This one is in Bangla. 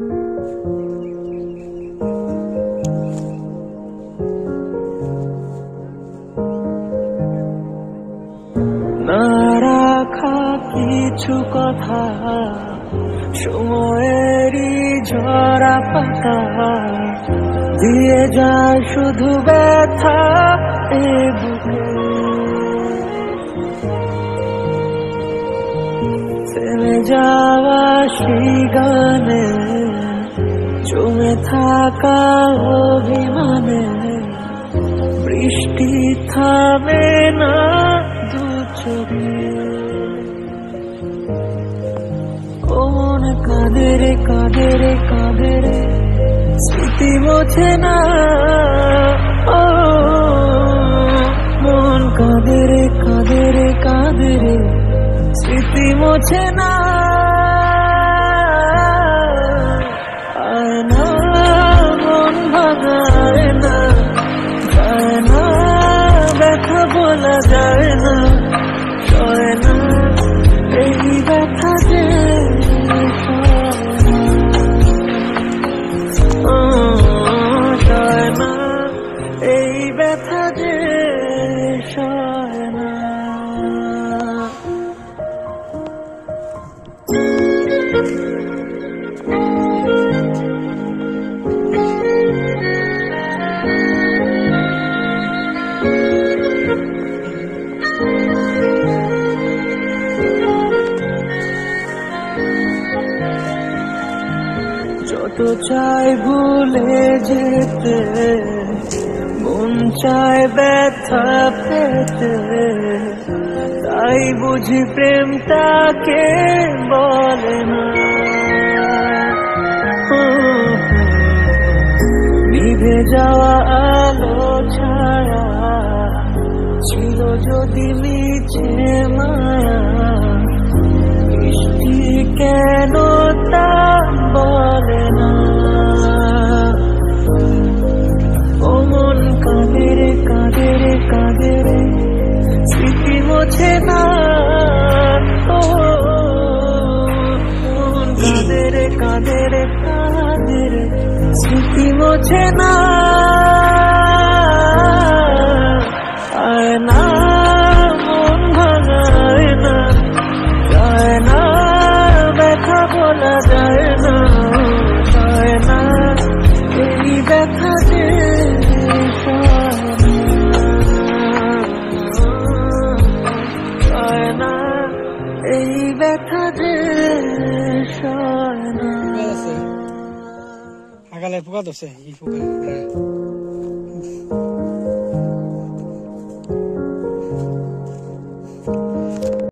কিছু কথা সময়েরই ঝরা পাতা। দিয়ে যায় শুধু ব্যথা এ বুকে। যাওয়া সেই গানে জমে থাকা অভিমানে, বৃষ্টি থামে না দু চোখে। ও মন কাঁদে রে কাঁদে রে কাঁদে রে, স্মৃতি মোছে না। ও, মন কাঁদে রে কাঁদে রে কাঁদে রে, স্মৃতি মোছে না। বলা যায় না সয় না। এই ব্যথা যত চাই ভুলে যেতে। মন চায় ব্যথা পেতে। তাই বুঝি প্রেমটাকে বলে না। নিভে যাওয়া আলো ছায়া ছিল যদি মিছে মায়া কেন তা বলে মোছে না। ও কাঁদে রে কাঁদে রে কাঁদে রে। স্মৃতি মোছে না। এই ব্যথা যে সয় না পোকা আছে